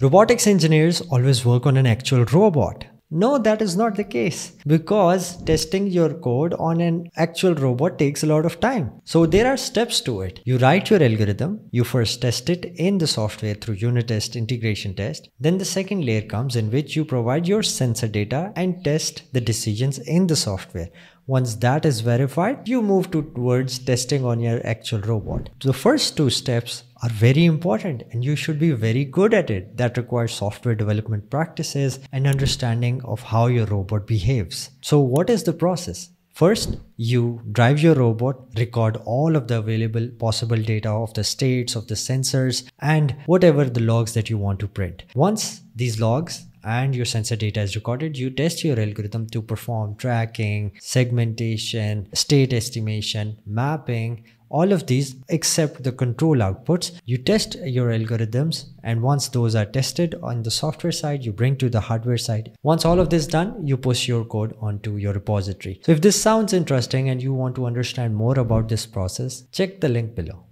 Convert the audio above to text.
Robotics engineers always work on an actual robot. No, that is not the case because testing your code on an actual robot takes a lot of time. So there are steps to it. You write your algorithm, you first test it in the software through unit test, integration test. Then the second layer comes in which you provide your sensor data and test the decisions in the software. Once that is verified, you move towards testing on your actual robot. The first two steps are very important and you should be very good at it. That requires software development practices and understanding of how your robot behaves. So what is the process? First, you drive your robot, record all of the available possible data of the states of the sensors and whatever the logs that you want to print. Once these logs and your sensor data is recorded, you test your algorithm to perform tracking, segmentation, state estimation, mapping, all of these except the control outputs. You test your algorithms and once those are tested on the software side, you bring to the hardware side. Once all of this done, you push your code onto your repository. So if this sounds interesting and you want to understand more about this process, check the link below.